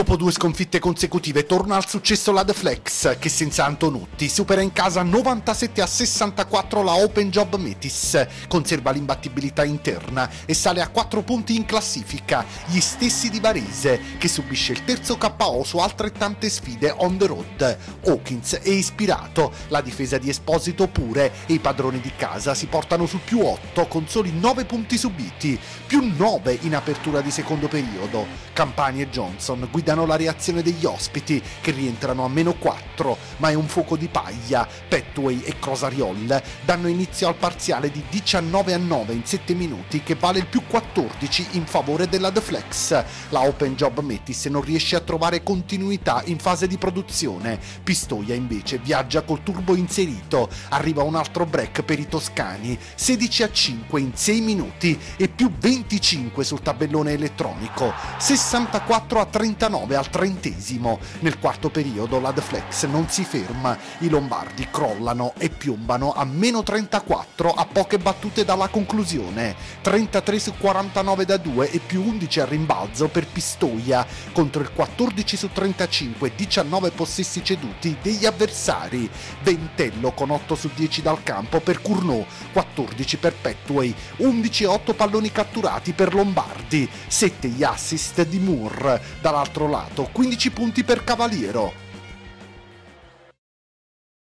Dopo due sconfitte consecutive torna al successo la The Flex che senza Antonutti supera in casa 97 a 64 la Open Job Metis, conserva l'imbattibilità interna e sale a 4 punti in classifica, gli stessi di Varese che subisce il terzo KO su altrettante sfide on the road. Hawkins è ispirato, la difesa di Esposito pure e i padroni di casa si portano su più 8 con soli 9 punti subiti, più 9 in apertura di secondo periodo. Campani e Johnson guidano la reazione degli ospiti che rientrano a meno 4, ma è un fuoco di paglia. Petway e Crosariol danno inizio al parziale di 19 a 9 in 7 minuti che vale il più 14 in favore della The Flex. La Open Job Metis non riesce a trovare continuità in fase di produzione. Pistoia invece viaggia col turbo inserito. Arriva un altro break per i toscani, 16 a 5 in 6 minuti e più 25 sul tabellone elettronico, 64 a 39 19 al trentesimo. Nel quarto periodo la The Flex non si ferma, i lombardi crollano e piombano a meno 34 a poche battute dalla conclusione, 33 su 49 da 2 e più 11 al rimbalzo per Pistoia contro il 14 su 35 19 possessi ceduti degli avversari, Ventello con 8 su 10 dal campo per Cournot, 14 per Petway, 11 e 8 palloni catturati per Lombardi, 7 gli assist di Moore, dall'altro dall'altro lato 15 punti per Cavaliero.